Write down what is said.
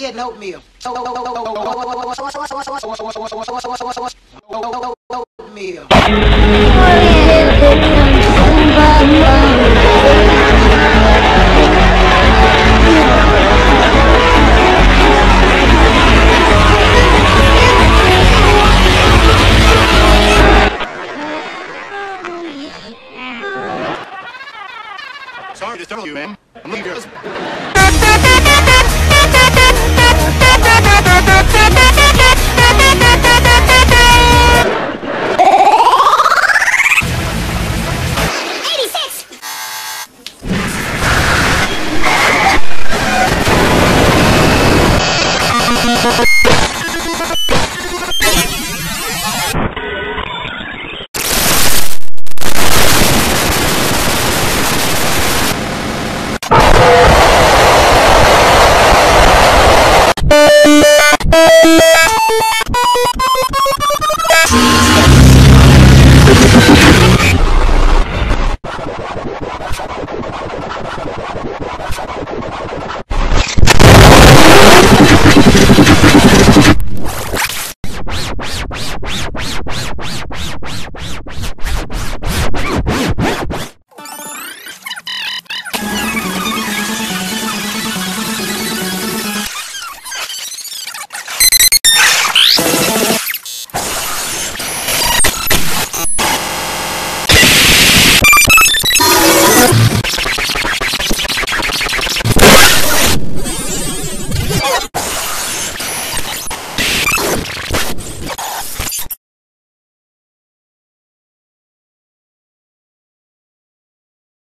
getting oatmeal. Oatmeal. Sorry to tell you, ma'am. I'm leaving you.